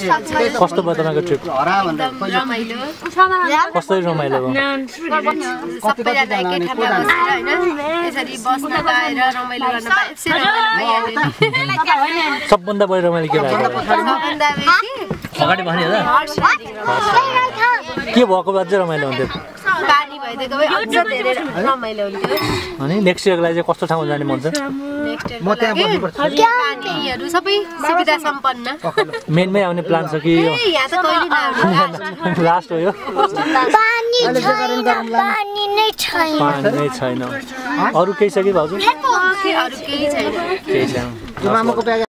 कस्तो भयो तपाईँको ट्रिप एकदम रमाइलो। कसरी भयो। सबभन्दा बढी रमाइलो के लाग्यो? अगाडि लाग्यो। के भएको भए चाहिँ रमाइलो हुन्थ्यो? भइदिएको भए अझ धेरै रमाइलो हुन्थ्यो अनि नेक्स्ट इयरको लागि चाहिँ कस्तो ठाउँमा जाने मन छ म त्यहाँ बस्नुपर्छ पानीहरू सबै सुविधा सम्पन्न मेनमै आउने प्लान छ कि ए, यहाँ त कहिले नआउनु लास्ट हो यो पानी छैन पानी नै छैन पानी नै छैन अरू केही छ कि भाउजू अरू केही छैन केही छैन त्यो मामुको ब्याग